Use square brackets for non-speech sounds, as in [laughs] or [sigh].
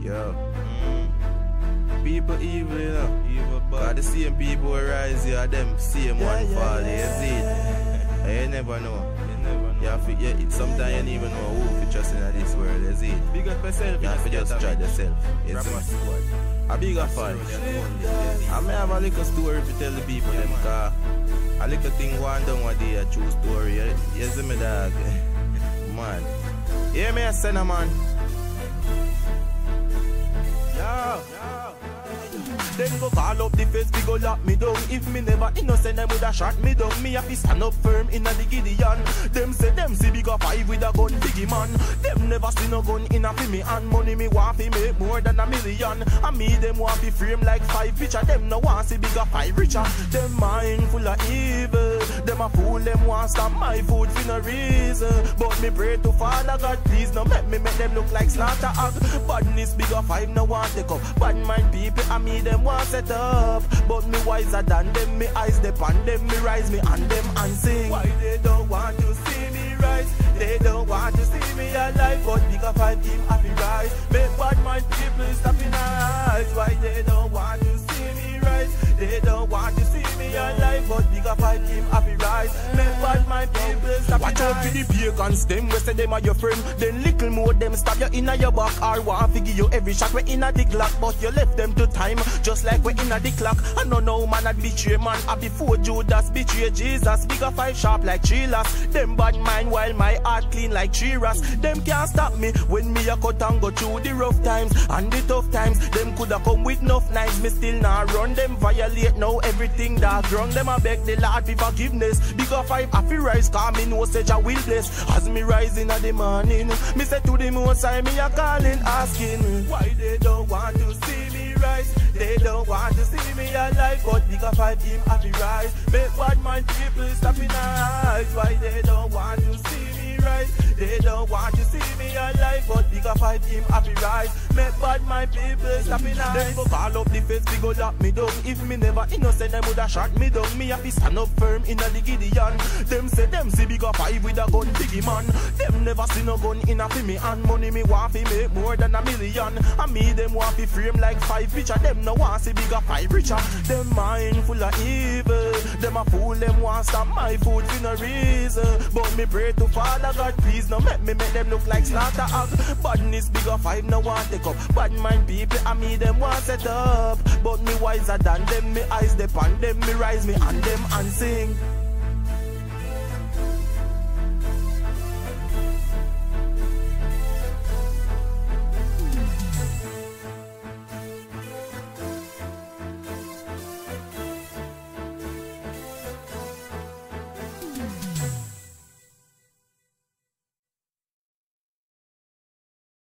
Yo. Mm. People evil, you know. Evil, but the same people rise here, them same yeah, one yeah, fall. Yeah, you see it? [laughs] You never know. You never know. You have to, yeah, it, sometimes you don't even know who to trust in this world, you see it? Big up yourself. You have to just try yourself. You see it? A bigger fan. I may have a little story to tell the people, them, car. A little thing one down one day, a true story. You, you see me, dog? [laughs] man. Yeah, me a send a man. Go up the face, we go lock me down. If me never innocent, them woulda shot me down. Me have to stand up firm in a the Gideon. Them say them see Bigga Five with a gun, biggie man. Them never see no gun in a fi me and money me want fi make more than a million. And me them want fi frame like five picture. Them no want see Bigga Five richer. Them mind full of evil. Them a fool, them want stop my food for no reason. But me pray to Father God, please no make me make them look like slaughter. Badness Bigga Five no want take up. Bad mind people and me them want set up. But me wiser than them, me eyes depend them, me rise me and them and sing. Why they don't want to see me rise? They don't want to Bigga Five keep happy rise. Make bad mind people stop in eyes. Why they don't want to see me rise? They don't want to see me alive, but Bigga Five keep happy rise. Make bad mind people stop for the pagans, them we say them are your friend. Then little more them stab you in your back or want to give you every shot we in a the clock, but you left them to time, just like we in a the clock. I know no man that betray man, I before Judas betray Jesus. Bigga Five sharp like Chilas. Them bad mind while my heart clean like Chiras. Them can't stop me when me a cut and go through the rough times and the tough times. Them coulda come with enough knives, me still not run. Them violate now everything that wrong. Them a beg the Lord for forgiveness. Bigga Five happy rise, cause me know such a will bless. As me rising at the morning, me say to the most high, me a calling, asking why they don't want to see me rise. They don't want to see me alive, but Bigga Five him happy rise. Make bad mind people stop in eyes. Why they don't want to see me rise? They don't want to see me alive, bigger fight him happy rise. Make bad my people stop in eyes. Them go call up the face, we go lock me down. If me never innocent, them woulda shot me down. Me to stand up firm in a the Gideon. Them say them see Bigga Five with a gun, biggie man. Them never see no gun in a fi me and money me want fi make more than a million. And me them want fi frame like five picture. Them no want see Bigga Five richer. Them mind full of evil. Them a fool, them want stop my food for no reason. But me pray to Father God, please no make me make them look like slaughter hog. Badness Bigga Five no want take up. Bad mind people and me them want set up. But me wiser than them, me eyes depend them, me rise me and them and sing.